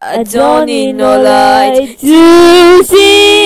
I don't need no light to see.